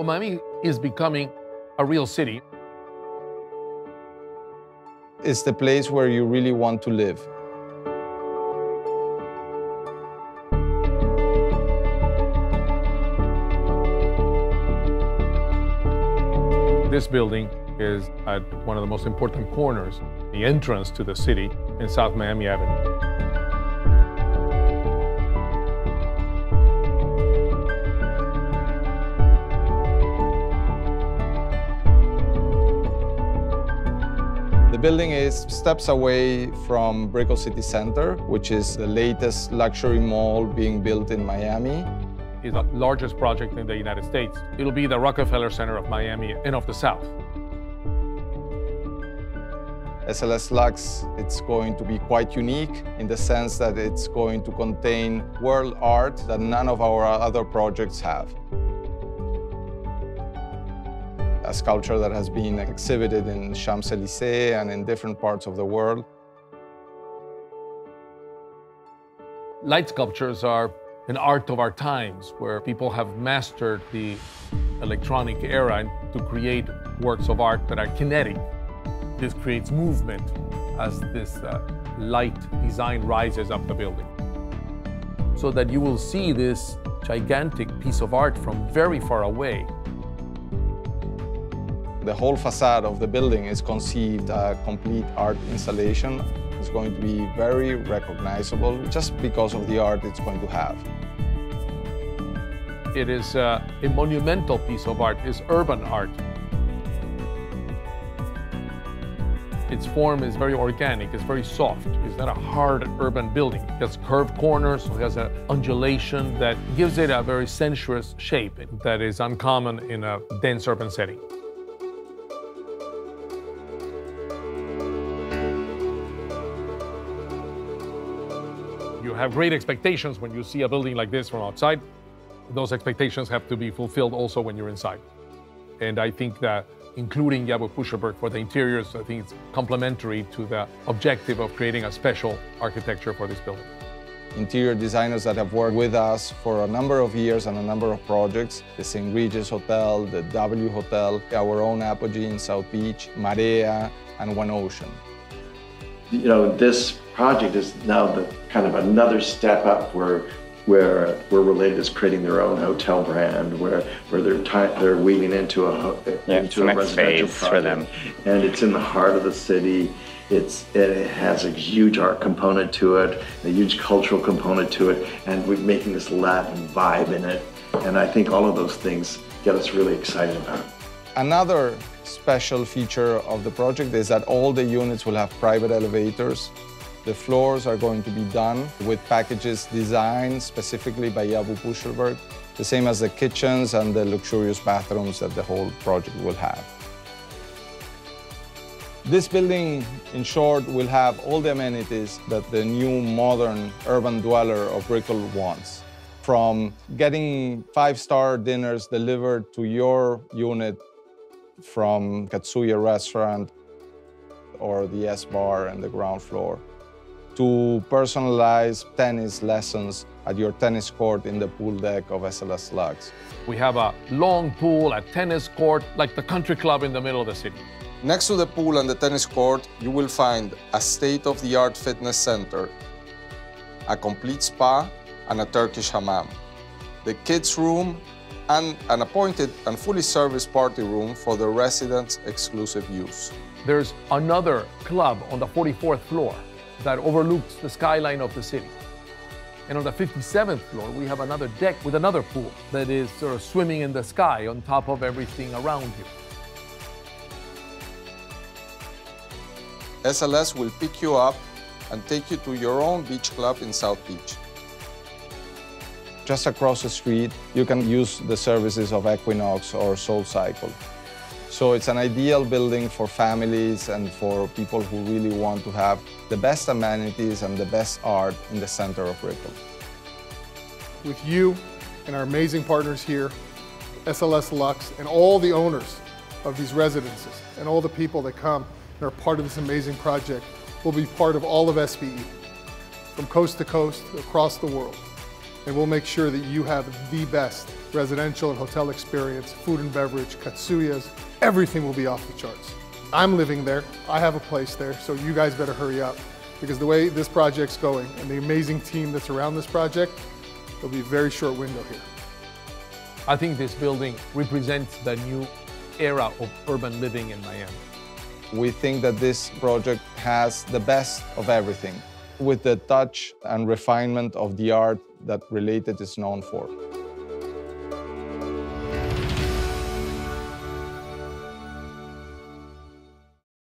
Well, Miami is becoming a real city. It's the place where you really want to live. This building is at one of the most important corners, the entrance to the city in South Miami Avenue. Building is steps away from Brickell City Center, which is the latest luxury mall being built in Miami. It's the largest project in the United States. It'll be the Rockefeller Center of Miami and of the South. SLS Lux, it's going to be quite unique in the sense that it's going to contain world art that none of our other projects have. A sculpture that has been exhibited in Champs-Élysées and in different parts of the world. Light sculptures are an art of our times where people have mastered the electronic era to create works of art that are kinetic. This creates movement as this uh, light design rises up the building. So that you will see this gigantic piece of art from very far away. The whole facade of the building is conceived a complete art installation. It's going to be very recognizable just because of the art it's going to have. It is uh, a monumental piece of art, it's urban art. Its form is very organic, it's very soft. It's not a hard urban building. It has curved corners, it has an undulation that gives it a very sensuous shape that is uncommon in a dense urban setting. You have great expectations when you see a building like this from outside. Those expectations have to be fulfilled also when you're inside. And I think that including Yabu Pushelberg for the interiors, I think it's complementary to the objective of creating a special architecture for this building. Interior designers that have worked with us for a number of years and a number of projects, the St. Regis Hotel, the W Hotel, our own Apogee in South Beach, Marea, and One Ocean. You know, this project is now the kind of another step up where where where Related is creating their own hotel brand, where where they're they're weaving into a yeah, into a residential phase project. for them. and it's in the heart of the city. It's it has a huge art component to it, a huge cultural component to it, and we're making this Latin vibe in it. And I think all of those things get us really excited about it. Another special feature of the project is that all the units will have private elevators. The floors are going to be done with packages designed specifically by Yabu Pushelberg, the same as the kitchens and the luxurious bathrooms that the whole project will have. This building, in short, will have all the amenities that the new modern urban dweller of Brickell wants. From getting five-star dinners delivered to your unit from Katsuya restaurant or the S bar and the ground floor, to personalized tennis lessons at your tennis court in the pool deck of SLS Lux. We have a long pool, a tennis court, like the country club in the middle of the city. Next to the pool and the tennis court, you will find a state-of-the-art fitness center, a complete spa, and a Turkish hammam. The kids' room and an appointed and fully serviced party room for the residents' exclusive use. There's another club on the 44th floor that overlooks the skyline of the city. And on the 57th floor, we have another deck with another pool that is sort of swimming in the sky on top of everything around you. SLS will pick you up and take you to your own beach club in South Beach. Just across the street, you can use the services of Equinox or SoulCycle. So it's an ideal building for families and for people who really want to have the best amenities and the best art in the center of Brickell. With you and our amazing partners here, SLS Lux, and all the owners of these residences, and all the people that come and are part of this amazing project, will be part of all of SBE, from coast to coast, across the world. And we'll make sure that you have the best residential and hotel experience, food and beverage, katsuyas, everything will be off the charts. I'm living there, I have a place there, so you guys better hurry up because the way this project's going and the amazing team that's around this project, there'll be a very short window here. I think this building represents the new era of urban living in Miami. We think that this project has the best of everything with the touch and refinement of the art that Related is known for.